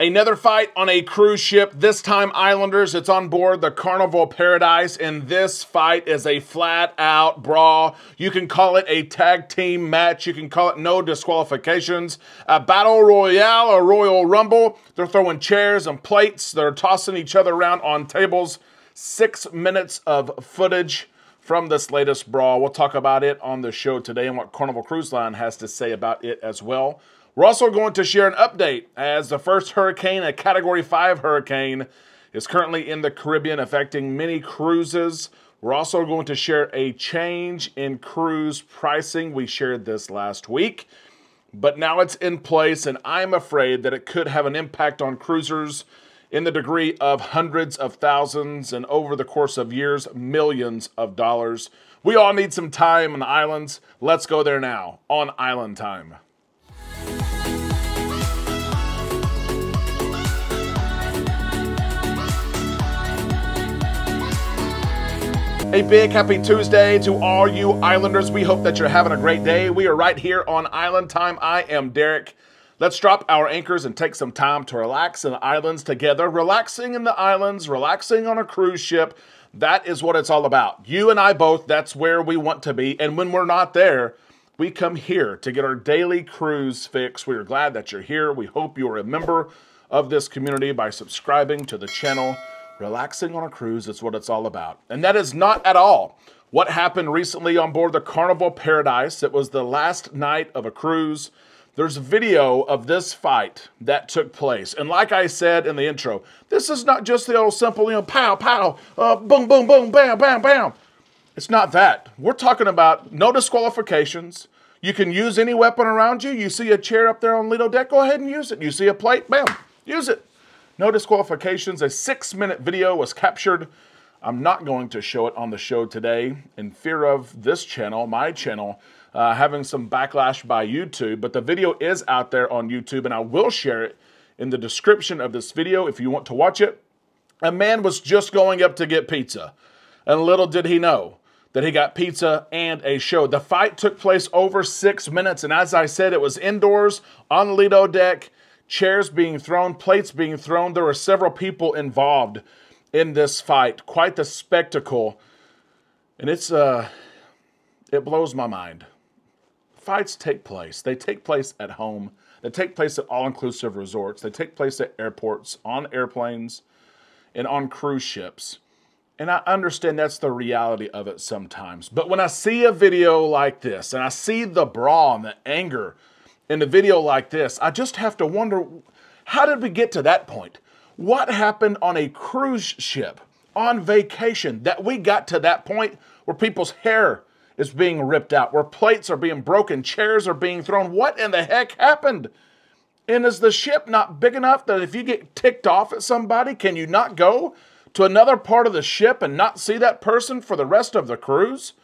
Another fight on a cruise ship, this time Islanders. It's on board the Carnival Paradise, and this fight is a flat out brawl. You can call it a tag team match. You can call it no disqualifications. A battle royale, a royal rumble. They're throwing chairs and plates. They're tossing each other around on tables. Six minutes of footage from this latest brawl. We'll talk about it on the show today and what Carnival Cruise Line has to say about it as well. We're also going to share an update as the first hurricane, a Category 5 hurricane, is currently in the Caribbean affecting many cruises. We're also going to share a change in cruise pricing. We shared this last week, but now it's in place, and I'm afraid that it could have an impact on cruisers in the degree of hundreds of thousands and over the course of years, millions of dollars. We all need some time on the islands. Let's go there now on Island Time. A big happy Tuesday to all you Islanders. We hope that you're having a great day. We are right here on Island Time. I am Derek. Let's drop our anchors and take some time to relax in the islands together. Relaxing in the islands, relaxing on a cruise ship. That is what it's all about. You and I both, that's where we want to be. And when we're not there, we come here to get our daily cruise fix. We are glad that you're here. We hope you're a member of this community by subscribing to the channel Relaxing on a cruise is what it's all about. And that is not at all what happened recently on board the Carnival Paradise. It was the last night of a cruise. There's video of this fight that took place. And like I said in the intro, this is not just the old simple, you know, pow, pow, uh, boom, boom, boom, bam, bam, bam. It's not that. We're talking about no disqualifications. You can use any weapon around you. You see a chair up there on Lido deck, go ahead and use it. You see a plate, bam, use it. No disqualifications. A six minute video was captured. I'm not going to show it on the show today in fear of this channel, my channel, uh, having some backlash by YouTube. But the video is out there on YouTube, and I will share it in the description of this video if you want to watch it. A man was just going up to get pizza, and little did he know that he got pizza and a show. The fight took place over six minutes, and as I said, it was indoors on Lido deck chairs being thrown, plates being thrown. There were several people involved in this fight. Quite the spectacle. And it's uh it blows my mind. Fights take place. They take place at home. They take place at all-inclusive resorts. They take place at airports, on airplanes, and on cruise ships. And I understand that's the reality of it sometimes. But when I see a video like this and I see the brawl and the anger in a video like this, I just have to wonder how did we get to that point? What happened on a cruise ship on vacation that we got to that point where people's hair is being ripped out, where plates are being broken, chairs are being thrown? What in the heck happened? And is the ship not big enough that if you get ticked off at somebody, can you not go to another part of the ship and not see that person for the rest of the cruise?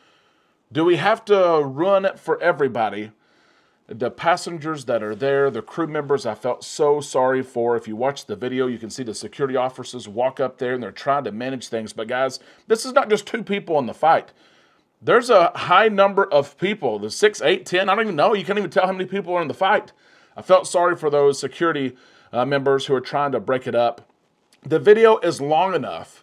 Do we have to ruin it for everybody the passengers that are there, the crew members, I felt so sorry for. If you watch the video, you can see the security officers walk up there and they're trying to manage things. But guys, this is not just two people in the fight. There's a high number of people, the six, eight, ten, I don't even know. You can't even tell how many people are in the fight. I felt sorry for those security uh, members who are trying to break it up. The video is long enough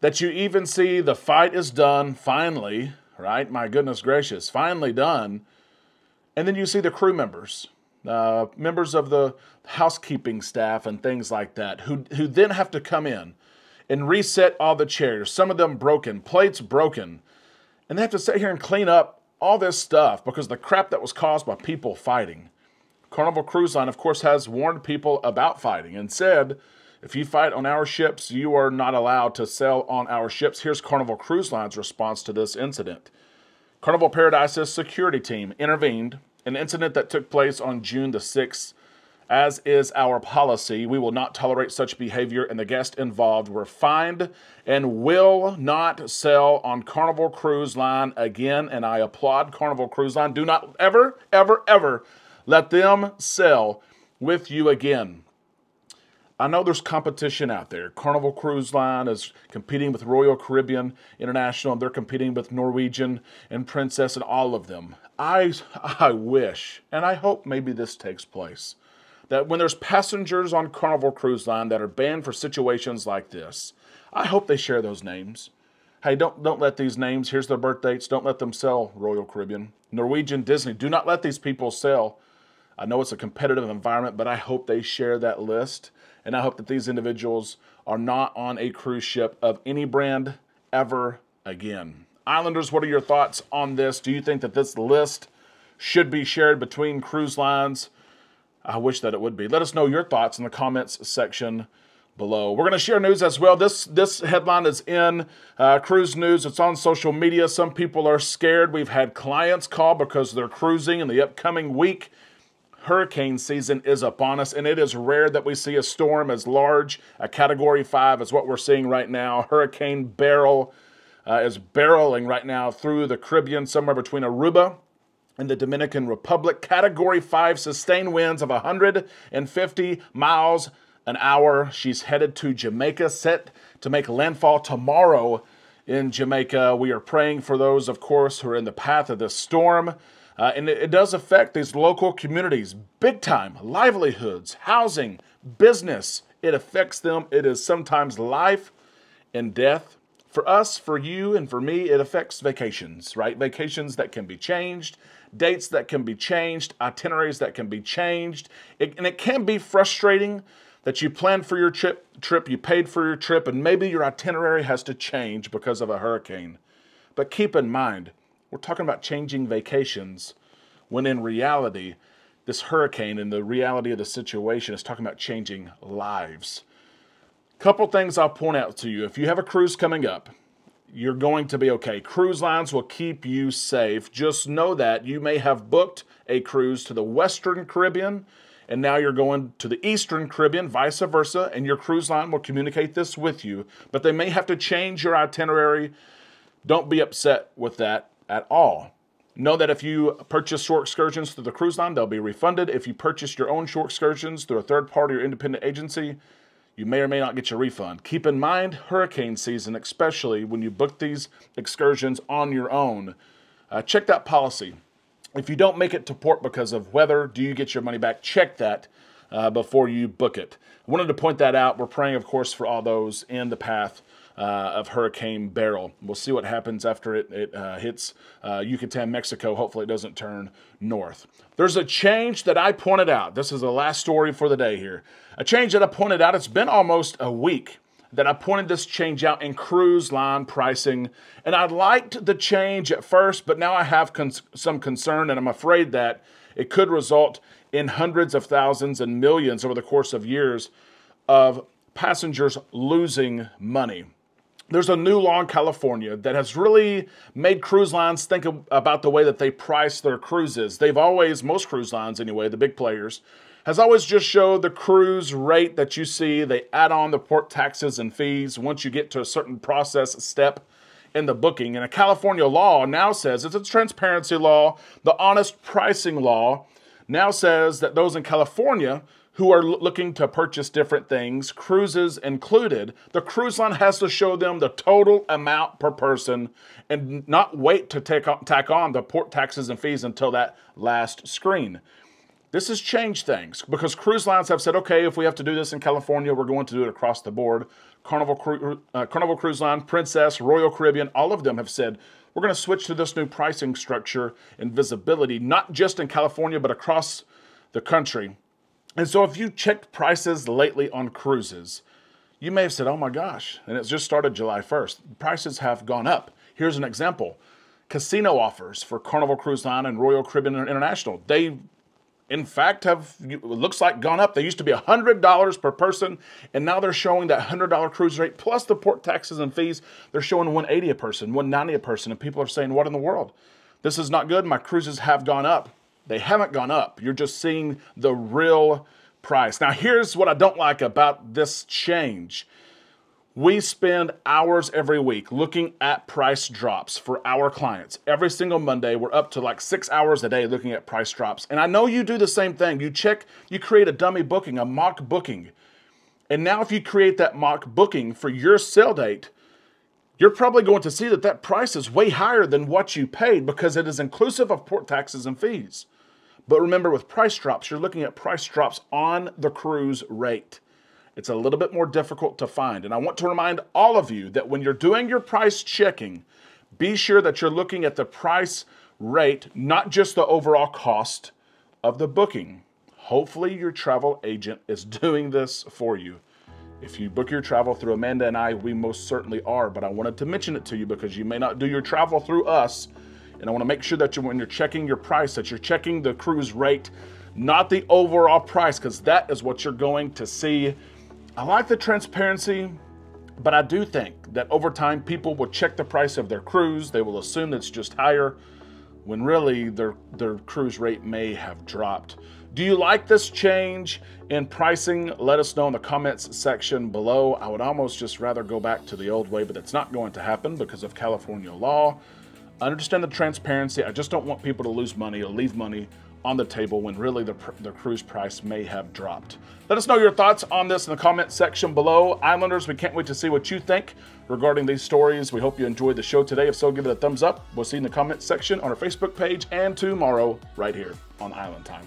that you even see the fight is done finally, right? My goodness gracious, finally done and then you see the crew members, uh, members of the housekeeping staff and things like that, who, who then have to come in and reset all the chairs, some of them broken, plates broken. And they have to sit here and clean up all this stuff because the crap that was caused by people fighting. Carnival Cruise Line, of course, has warned people about fighting and said, if you fight on our ships, you are not allowed to sail on our ships. Here's Carnival Cruise Line's response to this incident. Carnival Paradise's security team intervened an incident that took place on June the 6th. As is our policy, we will not tolerate such behavior, and the guests involved were fined and will not sell on Carnival Cruise Line again. And I applaud Carnival Cruise Line. Do not ever, ever, ever let them sell with you again. I know there's competition out there. Carnival Cruise Line is competing with Royal Caribbean International, and they're competing with Norwegian and Princess and all of them. I, I wish, and I hope maybe this takes place, that when there's passengers on Carnival Cruise Line that are banned for situations like this, I hope they share those names. Hey, don't don't let these names, here's their birth dates, don't let them sell Royal Caribbean. Norwegian, Disney, do not let these people sell. I know it's a competitive environment, but I hope they share that list. And I hope that these individuals are not on a cruise ship of any brand ever again. Islanders, what are your thoughts on this? Do you think that this list should be shared between cruise lines? I wish that it would be. Let us know your thoughts in the comments section below. We're going to share news as well. This this headline is in uh, cruise news. It's on social media. Some people are scared. We've had clients call because they're cruising in the upcoming week. Hurricane season is upon us, and it is rare that we see a storm as large, a Category 5 as what we're seeing right now. Hurricane Beryl uh, is barreling right now through the Caribbean, somewhere between Aruba and the Dominican Republic. Category 5 sustained winds of 150 miles an hour. She's headed to Jamaica, set to make landfall tomorrow in Jamaica. We are praying for those, of course, who are in the path of this storm. Uh, and it, it does affect these local communities big time livelihoods, housing, business. It affects them. It is sometimes life and death. For us, for you, and for me, it affects vacations, right? Vacations that can be changed, dates that can be changed, itineraries that can be changed. It, and it can be frustrating that you planned for your trip, trip, you paid for your trip, and maybe your itinerary has to change because of a hurricane. But keep in mind, we're talking about changing vacations when in reality, this hurricane and the reality of the situation is talking about changing lives. Couple things I'll point out to you. If you have a cruise coming up, you're going to be okay. Cruise lines will keep you safe. Just know that you may have booked a cruise to the Western Caribbean and now you're going to the Eastern Caribbean, vice versa, and your cruise line will communicate this with you, but they may have to change your itinerary. Don't be upset with that at all. Know that if you purchase short excursions through the cruise line, they'll be refunded. If you purchase your own short excursions through a third party or independent agency, you may or may not get your refund. Keep in mind hurricane season, especially when you book these excursions on your own. Uh, check that policy. If you don't make it to port because of weather, do you get your money back? Check that uh, before you book it. I wanted to point that out. We're praying, of course, for all those in the path uh, of Hurricane Beryl. We'll see what happens after it, it uh, hits uh, Yucatan, Mexico. Hopefully, it doesn't turn north. There's a change that I pointed out. This is the last story for the day here. A change that I pointed out. It's been almost a week that I pointed this change out in cruise line pricing. And I liked the change at first, but now I have cons- some concern, and I'm afraid that it could result in hundreds of thousands and millions over the course of years of passengers losing money. There's a new law in California that has really made cruise lines think about the way that they price their cruises. They've always, most cruise lines anyway, the big players, has always just showed the cruise rate that you see. They add on the port taxes and fees once you get to a certain process step in the booking. And a California law now says it's a transparency law, the honest pricing law now says that those in California who are looking to purchase different things, cruises included, the cruise line has to show them the total amount per person and not wait to take on, tack on the port taxes and fees until that last screen. This has changed things because cruise lines have said, okay, if we have to do this in California, we're going to do it across the board. Carnival, Cru- uh, Carnival Cruise Line, Princess, Royal Caribbean, all of them have said, we're going to switch to this new pricing structure and visibility, not just in California, but across the country. And so if you checked prices lately on cruises, you may have said, oh my gosh, and it's just started July 1st. Prices have gone up. Here's an example casino offers for Carnival Cruise Line and Royal Caribbean International. They in fact have looks like gone up. They used to be $100 per person and now they're showing that $100 cruise rate plus the port taxes and fees. They're showing 180 a person, 190 a person and people are saying what in the world? This is not good. My cruises have gone up. They haven't gone up. You're just seeing the real price. Now here's what I don't like about this change. We spend hours every week looking at price drops for our clients. Every single Monday, we're up to like six hours a day looking at price drops. And I know you do the same thing. You check, you create a dummy booking, a mock booking. And now, if you create that mock booking for your sale date, you're probably going to see that that price is way higher than what you paid because it is inclusive of port taxes and fees. But remember, with price drops, you're looking at price drops on the cruise rate. It's a little bit more difficult to find. And I want to remind all of you that when you're doing your price checking, be sure that you're looking at the price rate, not just the overall cost of the booking. Hopefully, your travel agent is doing this for you. If you book your travel through Amanda and I, we most certainly are, but I wanted to mention it to you because you may not do your travel through us. And I want to make sure that you, when you're checking your price, that you're checking the cruise rate, not the overall price, because that is what you're going to see. I like the transparency, but I do think that over time, people will check the price of their cruise. They will assume it's just higher when really their, their cruise rate may have dropped. Do you like this change in pricing? Let us know in the comments section below. I would almost just rather go back to the old way, but it's not going to happen because of California law. I understand the transparency. I just don't want people to lose money or leave money on the table when really the, the cruise price may have dropped. Let us know your thoughts on this in the comment section below. Islanders, we can't wait to see what you think regarding these stories. We hope you enjoyed the show today. If so, give it a thumbs up. We'll see you in the comment section on our Facebook page and tomorrow right here on Island Time.